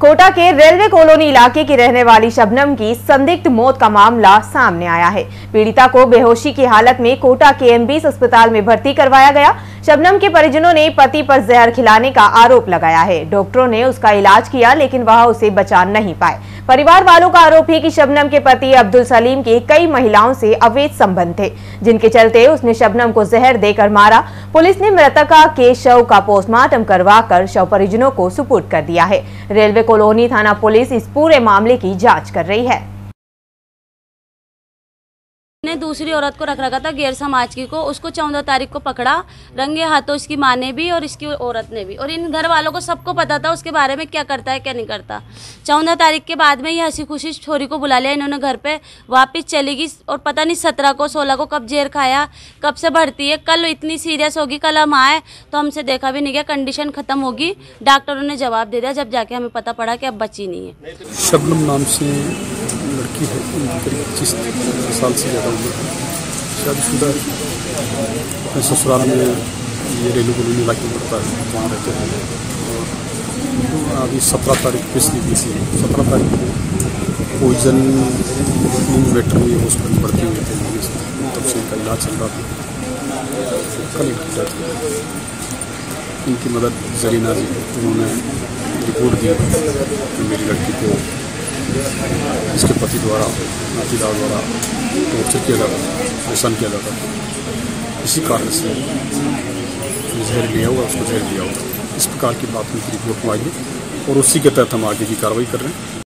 कोटा के railway colony इलाके की रहने वाली शबनम की संदिग्ध मौत का मामला सामने आया है। पीड़िता को बेहोशी की हालत में कोटा के एमबीस अस्पताल में भर्ती करवाया गया। शबनम के परिजनों ने पति पर जहर खिलाने का आरोप लगाया है। डॉक्टरों ने उसका इलाज किया, लेकिन वह उसे बचा नहीं पाए। परिवार वालों का आरोप है कि शबनम के पति अब्दुल सलीम के कई महिलाओं से अवैध संबंध थे, जिनके चलते उसने शबनम को जहर देकर मारा। पुलिस ने मृतका के शव का पोस्टमार्टम करवाकर शव परिजनों को सुपुर्द कर दिया है। रेलवे कॉलोनी थाना पुलिस इस पूरे मामले की जाँच कर रही है। ने दूसरी औरत को रख रखा था गैर समाज की। को उसको चौदह तारीख को पकड़ा, रंगे हाथों इसकी माँ ने भी और इसकी औरत ने भी। और इन घर वालों को सबको पता था उसके बारे में क्या करता है, क्या नहीं करता। चौदह तारीख के बाद में ये हँसी खुशी छोरी को बुला लिया। इन्होंने घर पे वापस चली गई और पता नहीं सत्रह को, सोलह को कब जेर खाया, कब से भर्ती है। कल इतनी सीरियस होगी, कल हम आए तो हमसे देखा भी नहीं गया। कंडीशन खत्म होगी। डॉक्टरों ने जवाब दे दिया। जब जाके हमें पता पड़ा कि अब बची नहीं है। शबनम नाम से लड़की है उनकी करीब पच्चीस साल से ज़्यादा उम्र। है। शादीशुदा अपने ससुराल में ये रेलू कॉलोनी इलाके में पड़ता है वहाँ रहते हैं। और अभी सत्रह तारीख पिछली बीसी सत्रह तारीख को पोइजन वेटर में हॉस्पिटल भर्ती हुए थे। तब से इनका इलाज चल रहा था। कल इनकी मदद जरीना जी उन्होंने रिपोर्ट दी कि मेरी लड़की को इसके पति द्वारा नातीदार द्वारा टॉर्चर किया जाता था परेशान किया जाता था। इसी कारण से जहर लिया हुआ उसको जहर दिया हुआ इस प्रकार की बात उनकी रिपोर्ट में आई है और उसी के तहत हम आगे की कार्रवाई कर रहे हैं।